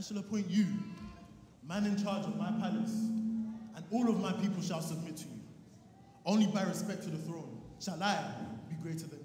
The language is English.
I shall appoint you, man in charge of my palace, and all of my people shall submit to you. Only by respect to the throne shall I be greater than